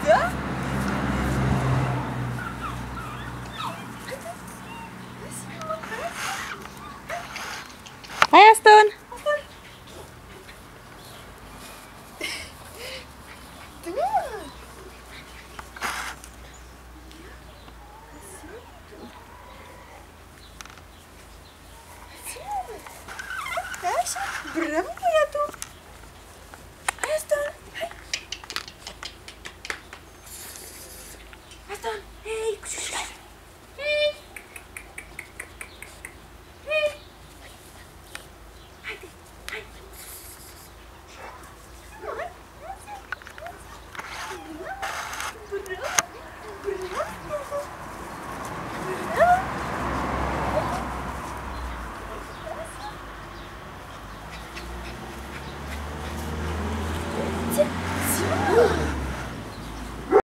juga Hai Aston Berapa ya? Здравствуйте!